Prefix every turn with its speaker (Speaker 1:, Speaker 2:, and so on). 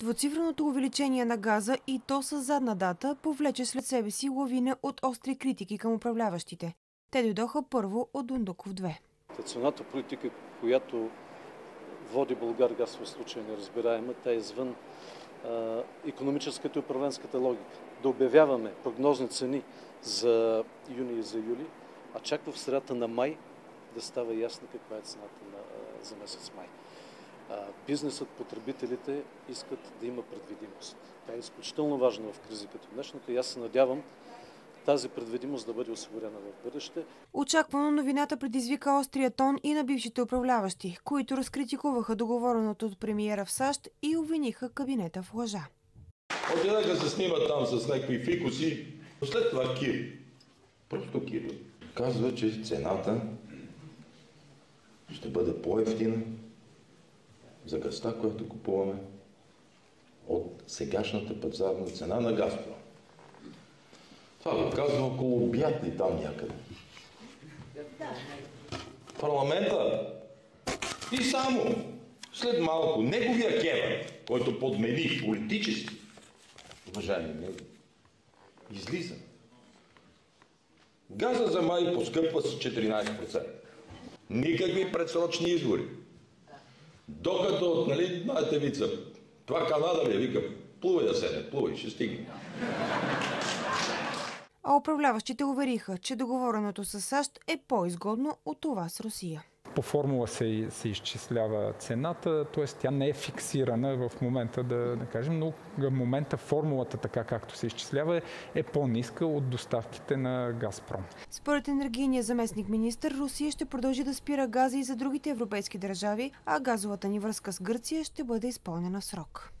Speaker 1: Двуцифреното увеличение на газа и то с задна дата повлече след себе си лавина от остри критики към управляващите. Те дойдоха първо от Дундуков 2.
Speaker 2: Цената политика, която води Българ газ в случая неразбираема, тя е извън а, економическата и управленската логика. Да обявяваме прогнозни цени за юни и за юли, а чак в средата на май да става ясна каква е цената на, а, за месец май. А, бизнесът, потребителите искат да има предвидимост. Тя е изключително важна в кризи като днешната и аз се надявам тази предвидимост да бъде осигурена в бъдеще.
Speaker 1: Очаквано новината предизвика острия тон и на бившите управляващи, които разкритикуваха договореното от премиера в САЩ и обвиниха кабинета в лъжа.
Speaker 3: Отидаха се снимат там с някакви фикуси. След това Кир. Просто Кир. Казва, че цената ще бъде по-ефтина за гъста, която купуваме от сегашната пазарна цена на Газпром. Това го казва около обяд ли там някъде. Парламента и само след малко неговия кевър, който подмени политически, уважаеми него, излиза. Газа за май поскъпва с 14%. Никакви предсрочни избори. Докато, нали, знаете вица, това Канада ли вика, плувай да седне, плувай, ще стигне.
Speaker 1: А управляващите увериха, че договореното с САЩ е по-изгодно от това с Русия.
Speaker 4: По формула се, се изчислява цената, т.е. тя не е фиксирана в момента, да, да кажем, но в момента формулата, така както се изчислява, е по-ниска от доставките на Газпром.
Speaker 1: Според енергийния заместник министр, Русия ще продължи да спира газа и за другите европейски държави, а газовата ни връзка с Гърция ще бъде изпълнена в срок.